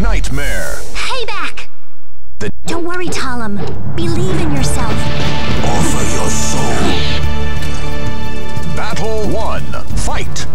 Nightmare. Payback! The Don't worry, Talim. Believe in yourself. Offer your soul. Battle 1. Fight!